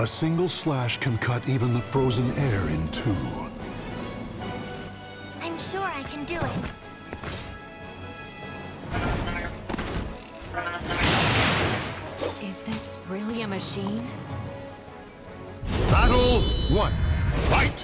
A single slash can cut even the frozen air in two. I'm sure I can do it. Is this really a machine? Battle one. Fight!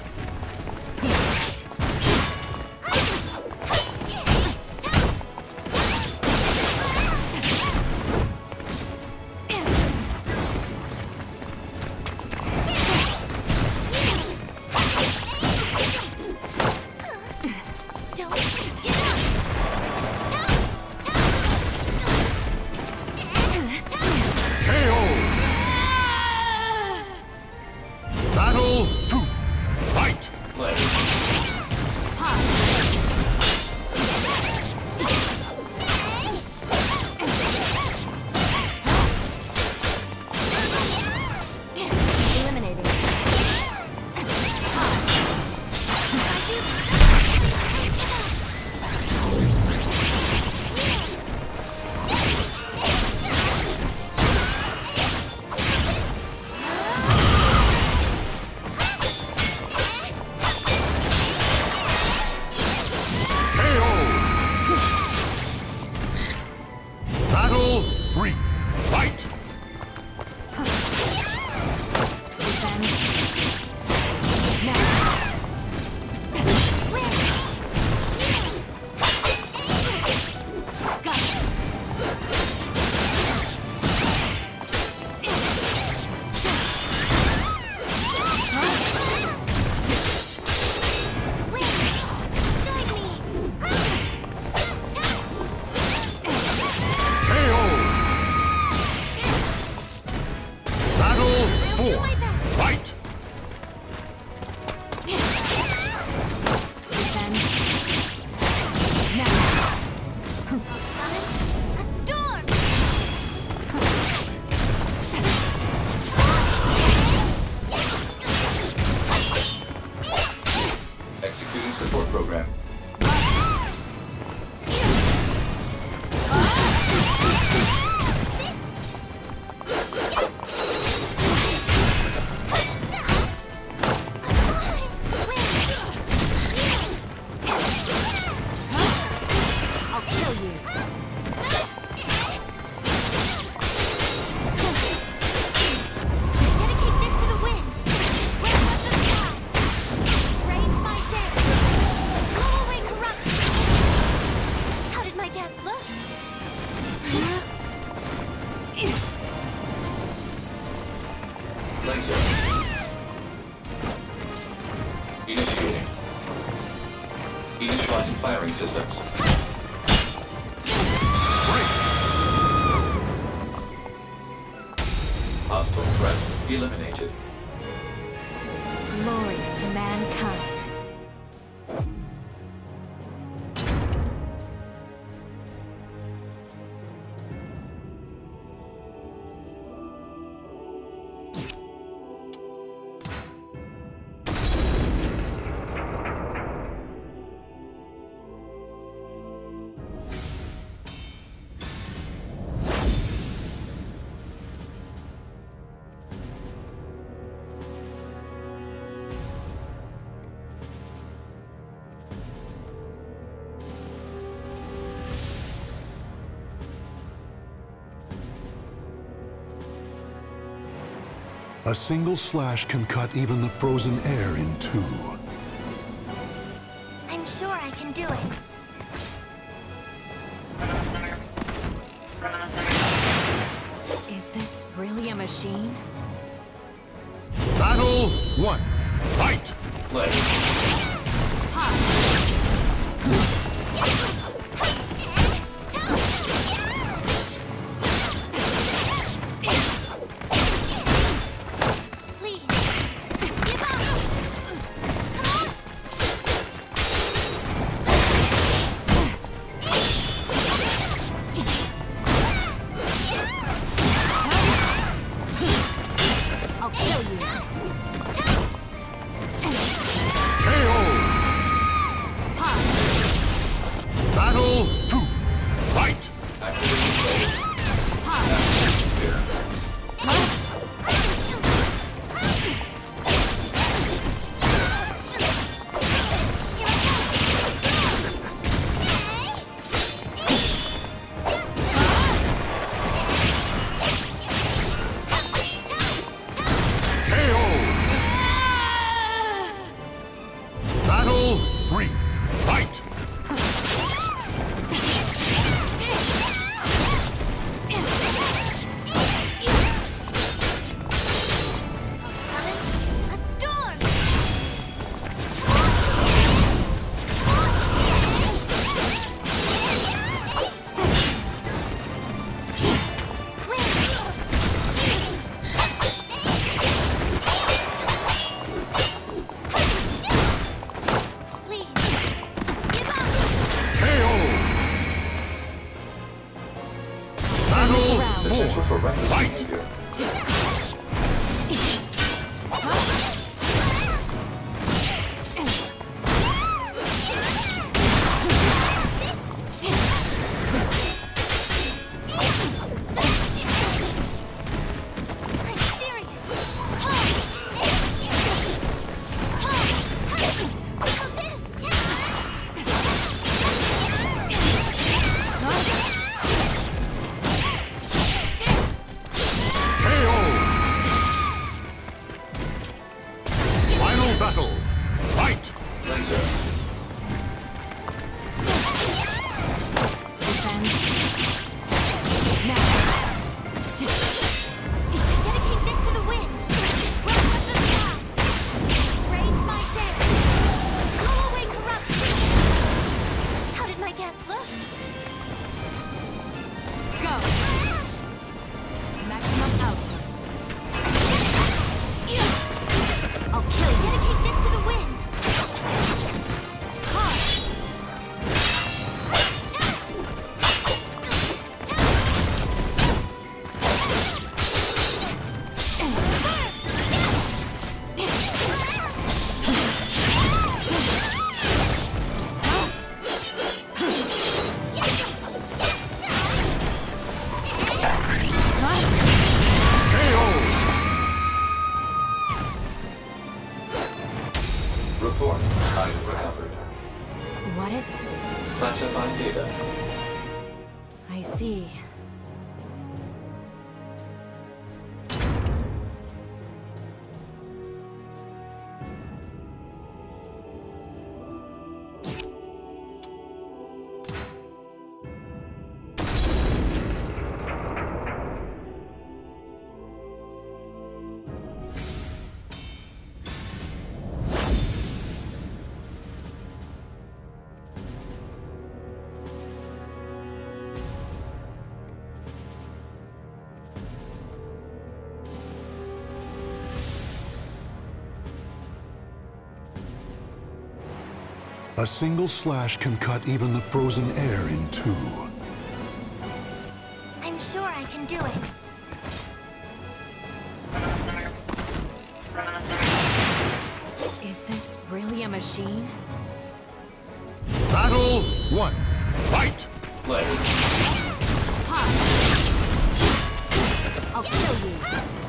A single slash can cut even the frozen air in two. I'm sure I can do it. Is this really a machine? Battle one. also for. Fight! A single slash can cut even the frozen air in two. I'm sure I can do it. Is this really a machine? Battle one. Fight! Play. I'll kill you.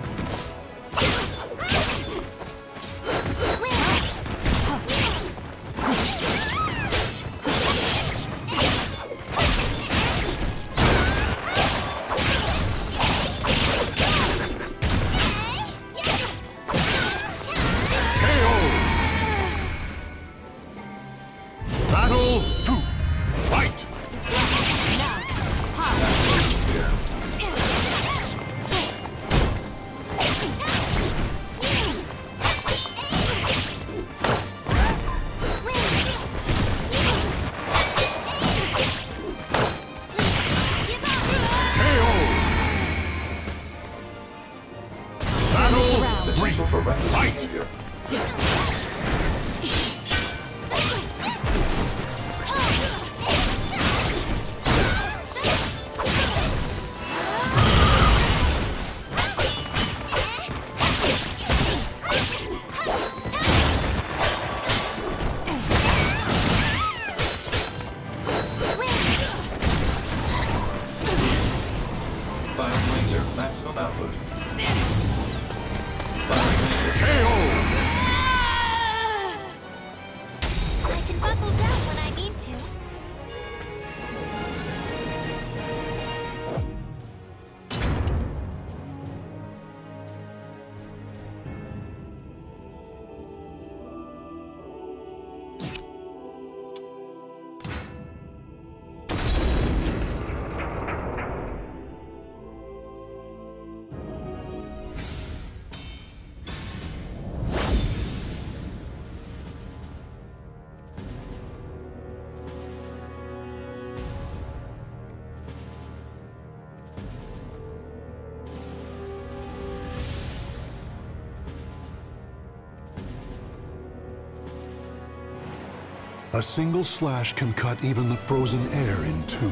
A single slash can cut even the frozen air in two.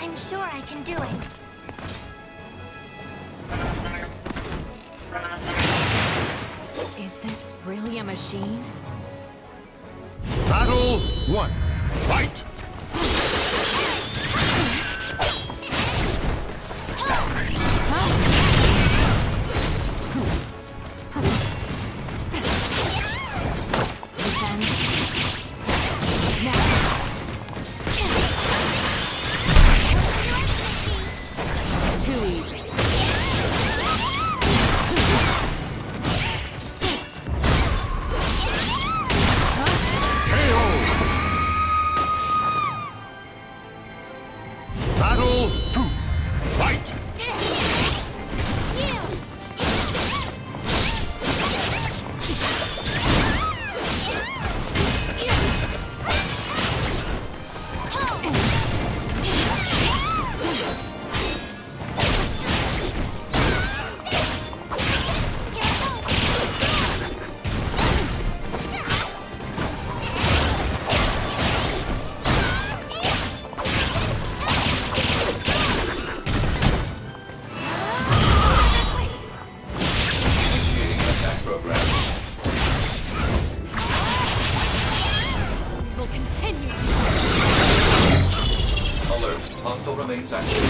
I'm sure I can do it. Is this really a machine? Battle one. Fight! 战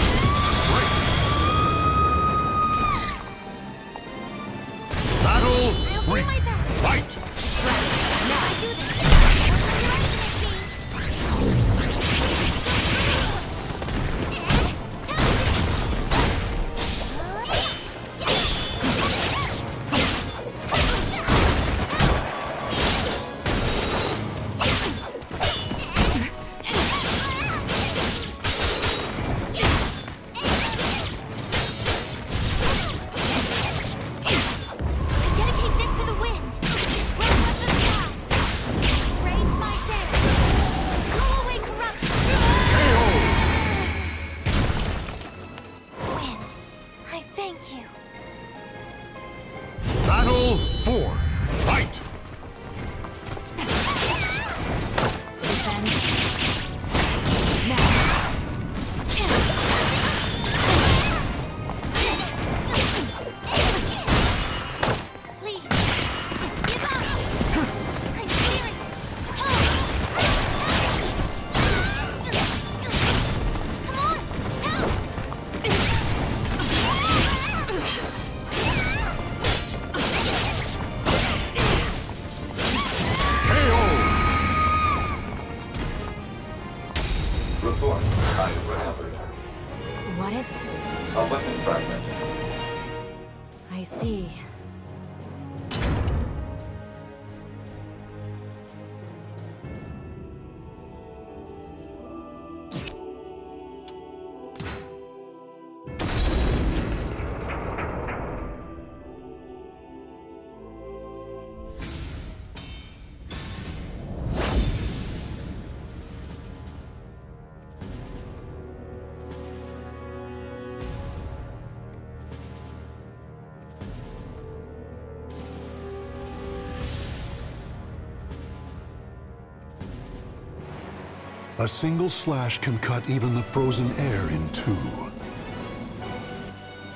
single slash can cut even the frozen air in two.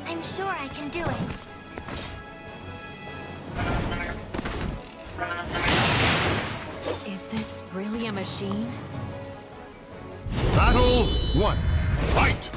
I'm sure I can do it. Is this really a machine? Battle one, fight!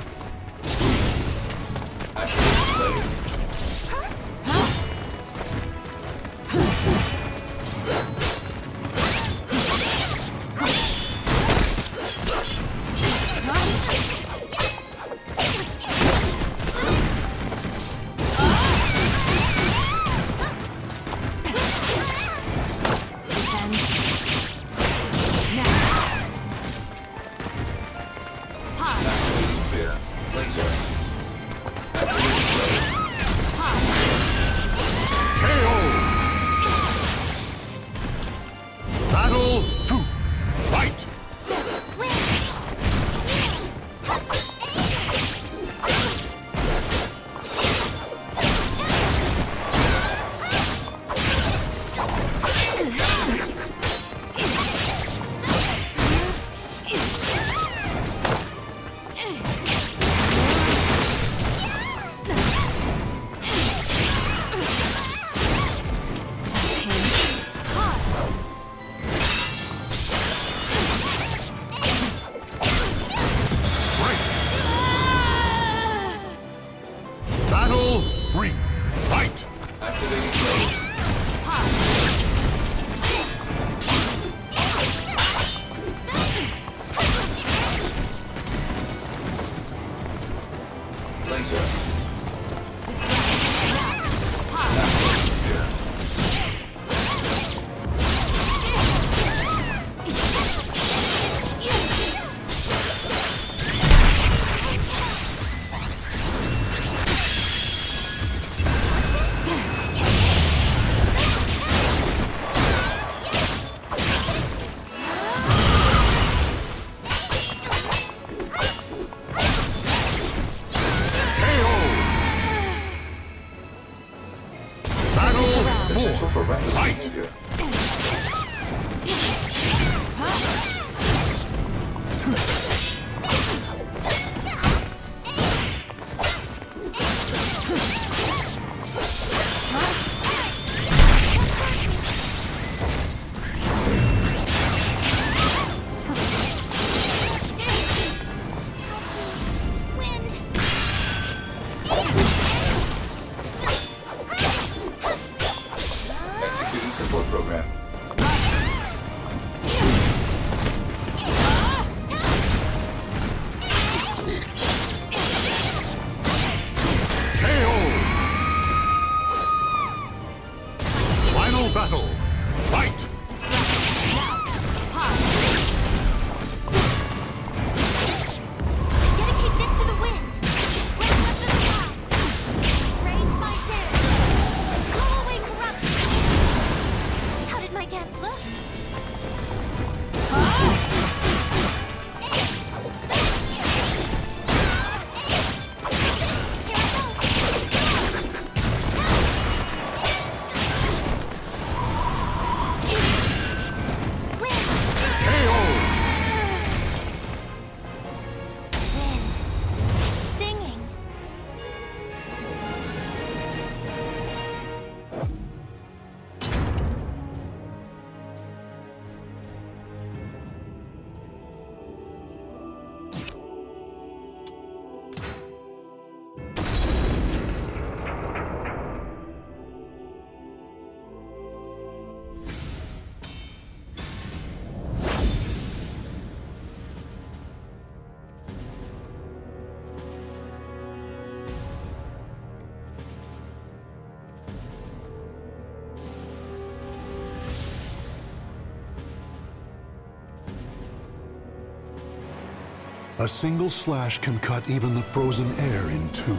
A single slash can cut even the frozen air in two.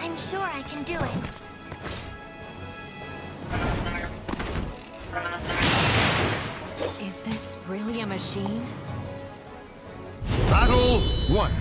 I'm sure I can do it. Is this really a machine? Battle one.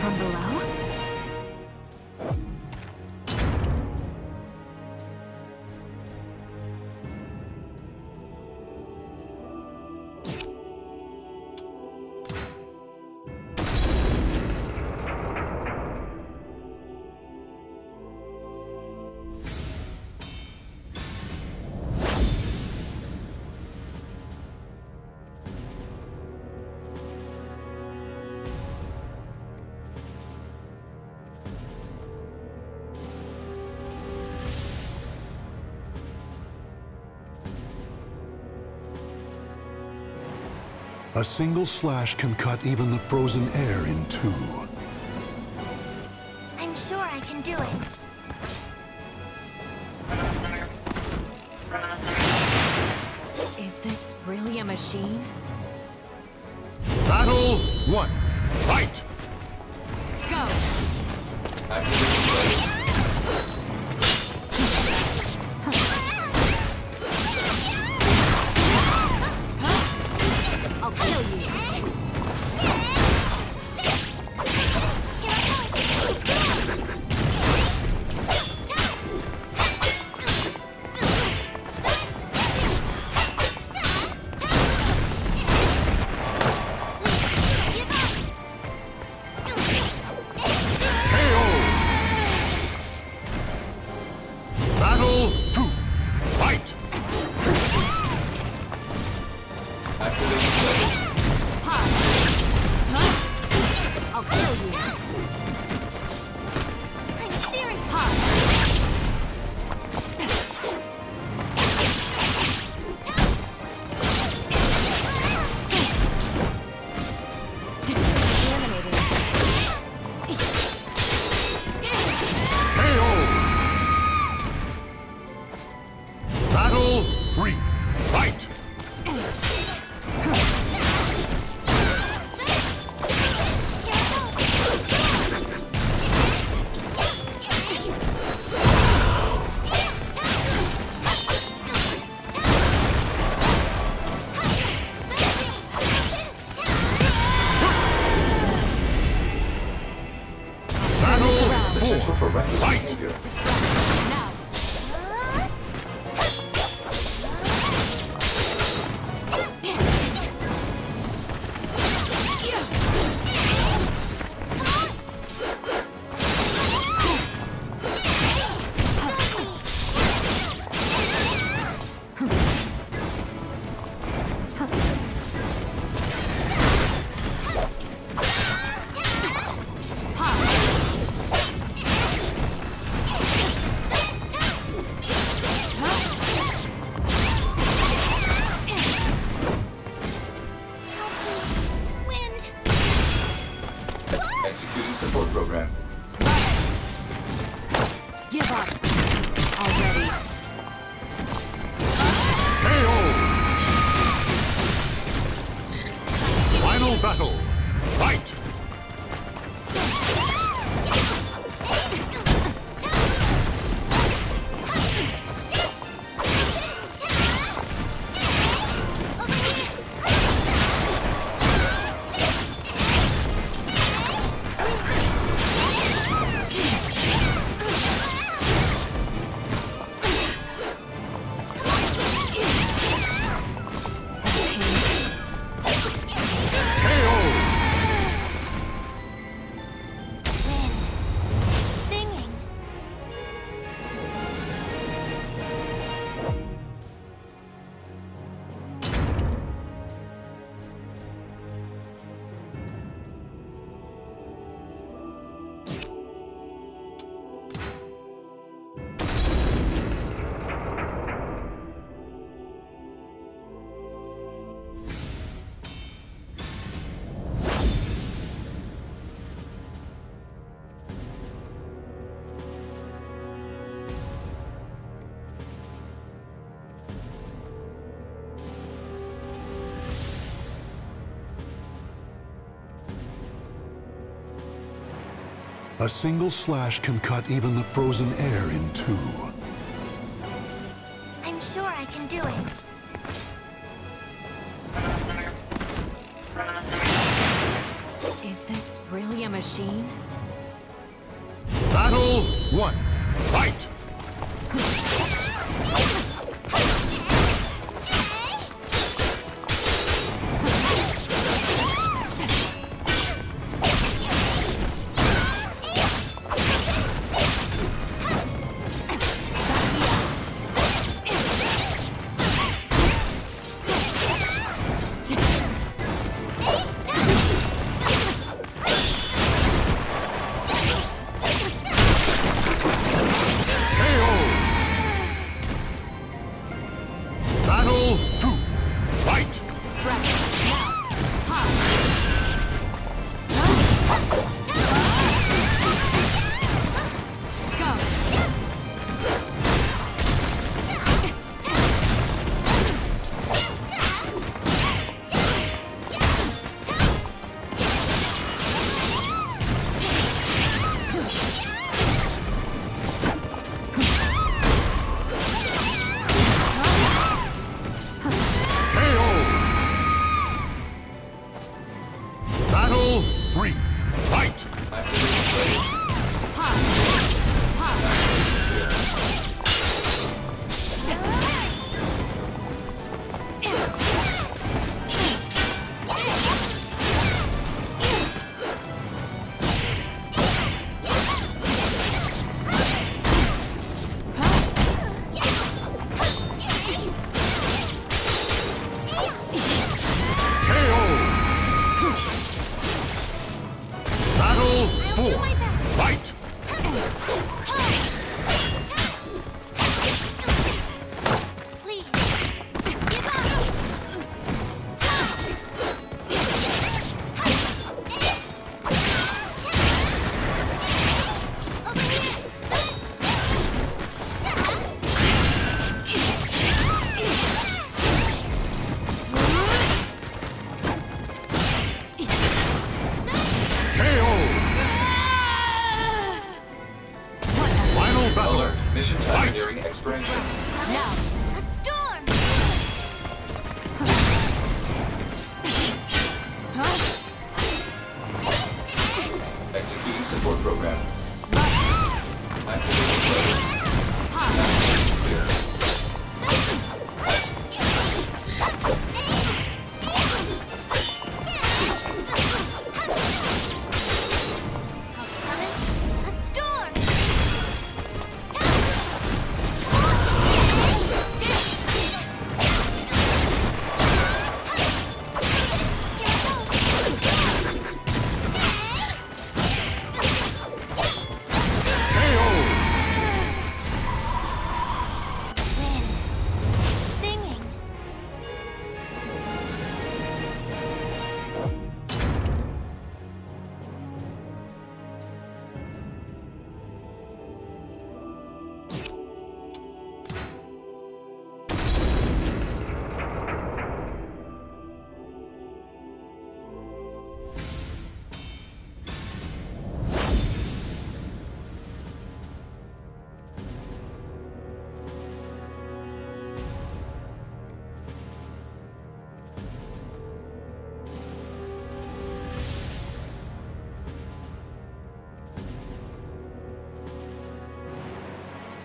From below? A single slash can cut even the frozen air in two. I'm sure I can do it. Is this really a machine? Battle one. Fight! Potential for reckless behavior. A single slash can cut even the frozen air in two. I'm sure I can do it. Is this really a machine?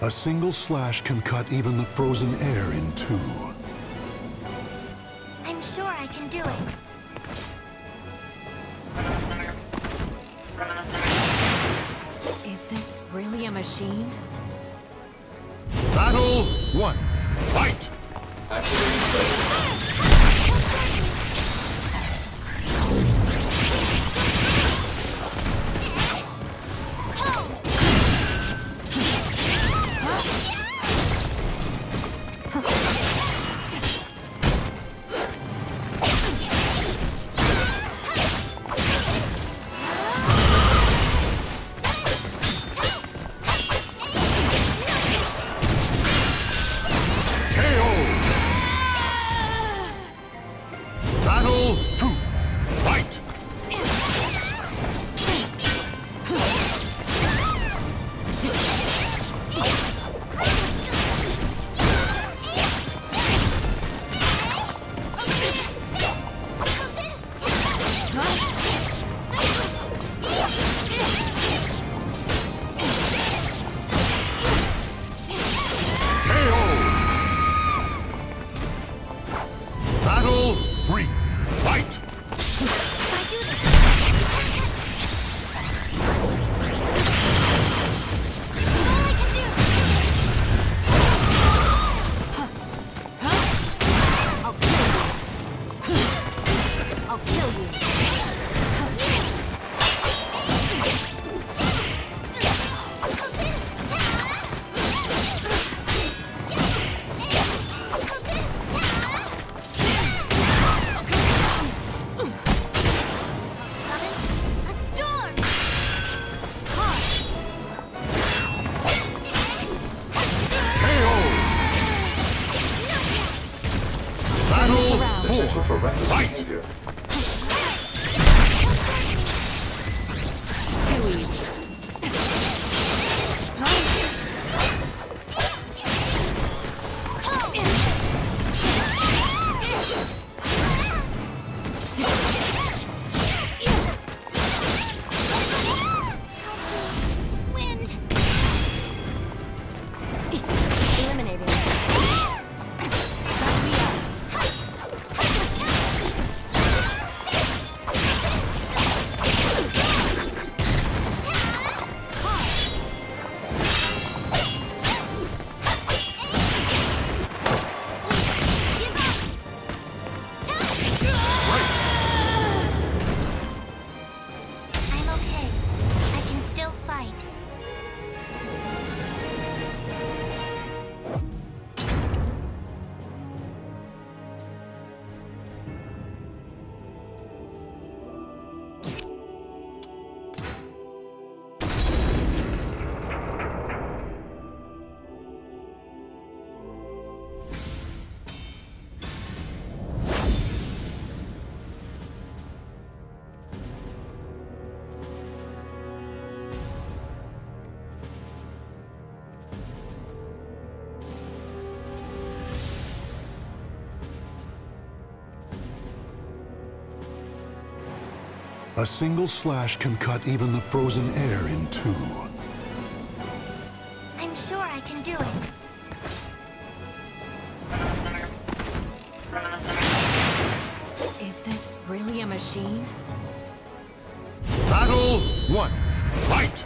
A single slash can cut even the frozen air in two. I'm sure I can do it. Is this really a machine? Battle one. Fight! Single slash can cut even the frozen air in two. I'm sure I can do it. Is this really a machine? Battle one. Fight!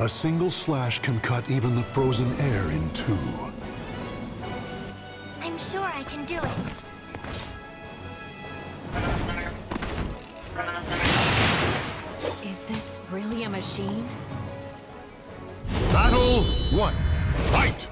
A single slash can cut even the frozen air in two. I'm sure I can do it. Is this really a machine? Battle one. Fight!